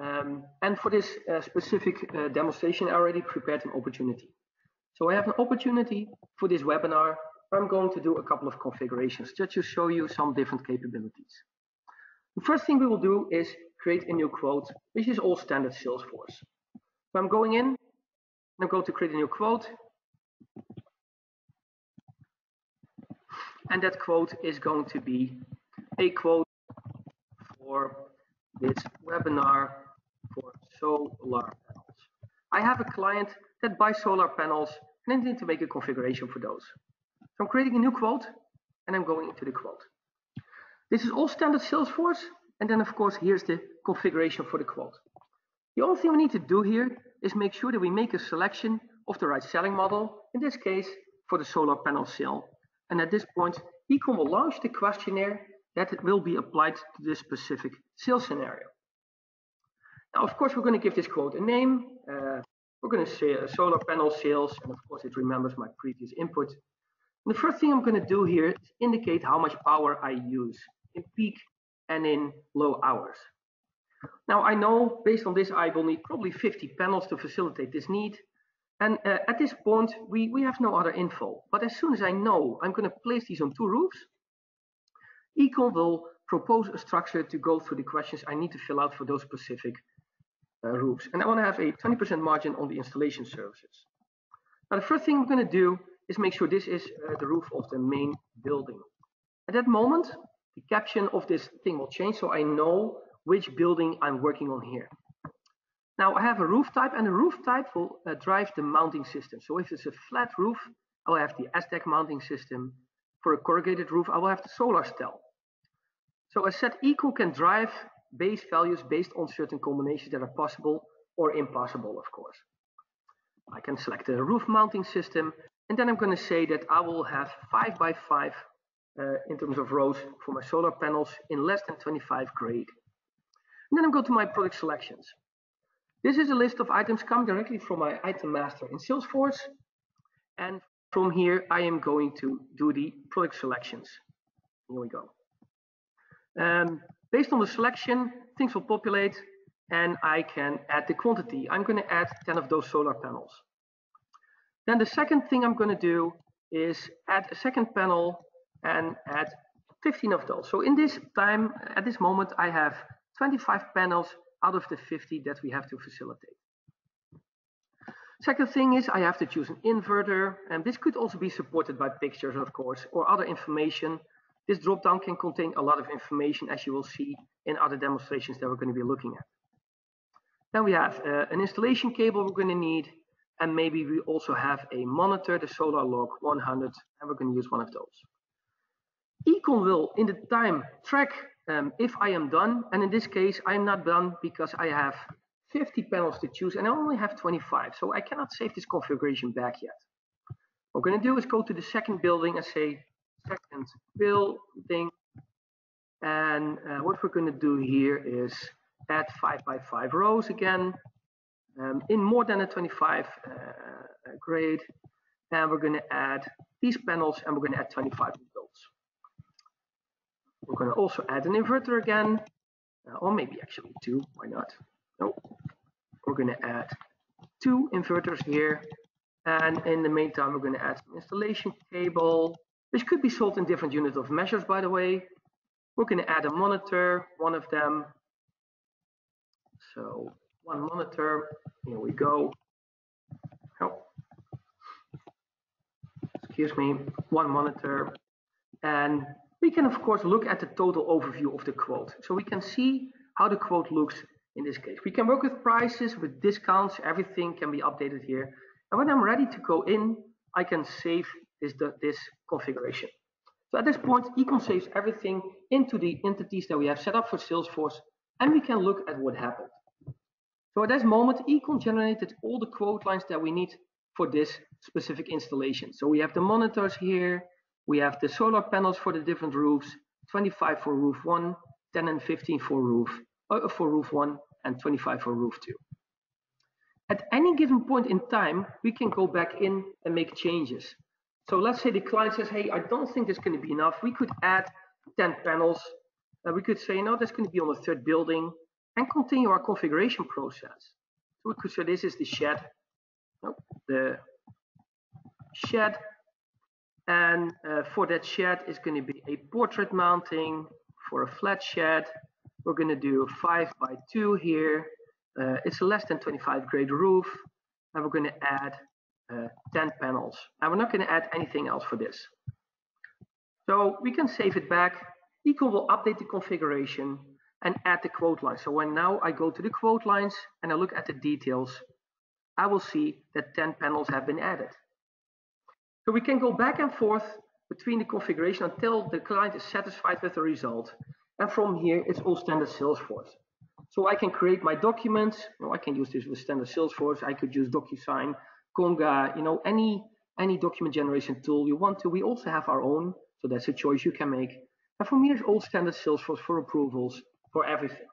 Um, and for this uh, specific uh, demonstration, I already prepared an opportunity. So I have an opportunity for this webinar. I'm going to do a couple of configurations just to show you some different capabilities. The first thing we will do is create a new quote, which is all standard Salesforce. So I'm going in, I'm going to create a new quote. And that quote is going to be a quote for this webinar solar panels. I have a client that buys solar panels and I need to make a configuration for those. So I'm creating a new quote and I'm going into the quote. This is all standard Salesforce. And then of course, here's the configuration for the quote. The only thing we need to do here is make sure that we make a selection of the right selling model, in this case, for the solar panel sale. And at this point, eCon will launch the questionnaire that will be applied to this specific sales scenario. Now, of course, we're going to give this quote a name. Uh, we're going to say solar panel sales, and of course, it remembers my previous input. And the first thing I'm going to do here is indicate how much power I use in peak and in low hours. Now, I know based on this, I will need probably 50 panels to facilitate this need. And uh, at this point, we, we have no other info. But as soon as I know I'm going to place these on two roofs, eCon will propose a structure to go through the questions I need to fill out for those specific uh, roofs. And I want to have a 20% margin on the installation services. Now, the first thing I'm going to do is make sure this is uh, the roof of the main building. At that moment, the caption of this thing will change so I know which building I'm working on here. Now I have a roof type and the roof type will uh, drive the mounting system. So if it's a flat roof, I will have the Aztec mounting system. For a corrugated roof, I will have the SolarStel. So I said eCon can drive base values based on certain combinations that are possible or impossible, of course. I can select a roof mounting system, and then I'm going to say that I will have 5 by 5 uh, in terms of rows for my solar panels in less than 25 grade. And then I go to my product selections. This is a list of items coming directly from my item master in Salesforce. And from here, I am going to do the product selections. Here we go. Um, based on the selection, things will populate and I can add the quantity. I'm going to add 10 of those solar panels. Then the second thing I'm going to do is add a second panel and add 15 of those. So in this time, at this moment, I have 25 panels out of the 50 that we have to facilitate. Second thing is I have to choose an inverter, and this could also be supported by pictures, of course, or other information. This dropdown can contain a lot of information, as you will see in other demonstrations that we're going to be looking at. Then we have uh, an installation cable we're going to need, and maybe we also have a monitor, the SolarLog 100, and we're going to use one of those. eCon will, in the time, track um, if I am done, and in this case, I am not done because I have 50 panels to choose and I only have 25, so I cannot save this configuration back yet. What we're going to do is go to the second building and say second building, and uh, what we're going to do here is add 5 by 5 rows again um, in more than a 25 uh, grade, and we're going to add these panels and we're going to add 25 we're going to also add an inverter again, uh, or maybe actually two, why not? No, we're going to add two inverters here. And in the meantime, we're going to add some installation cable, which could be sold in different units of measures, by the way. We're going to add a monitor, one of them. So one monitor, here we go. Oh. Excuse me, one monitor. And we can, of course, look at the total overview of the quote. So we can see how the quote looks in this case. We can work with prices, with discounts, everything can be updated here. And when I'm ready to go in, I can save this, this configuration. So at this point, eCon saves everything into the entities that we have set up for Salesforce, and we can look at what happened. So at this moment, eCon generated all the quote lines that we need for this specific installation. So we have the monitors here, we have the solar panels for the different roofs, 25 for roof 1, 10 and 15 for roof, uh, for roof 1, and 25 for roof 2. At any given point in time, we can go back in and make changes. So let's say the client says, hey, I don't think there's going to be enough. We could add 10 panels. Uh, we could say, no, that's going to be on the third building. and continue our configuration process. So we could say this is the shed, the shed, and uh, for that shed is going to be a portrait mounting for a flat shed. We're going to do 5 by 2 here. Uh, it's a less than 25 grade roof, and we're going to add Uh, 10 panels. And we're not going to add anything else for this. So we can save it back. eCon will update the configuration and add the quote line. So when now I go to the quote lines and I look at the details, I will see that 10 panels have been added. So we can go back and forth between the configuration until the client is satisfied with the result. And from here, it's all standard Salesforce. So I can create my documents. Know, I can use this with standard Salesforce. I could use DocuSign, Conga, you know, any, any document generation tool you want to. We also have our own, so that's a choice you can make. And for me, it's all standard Salesforce for approvals for everything.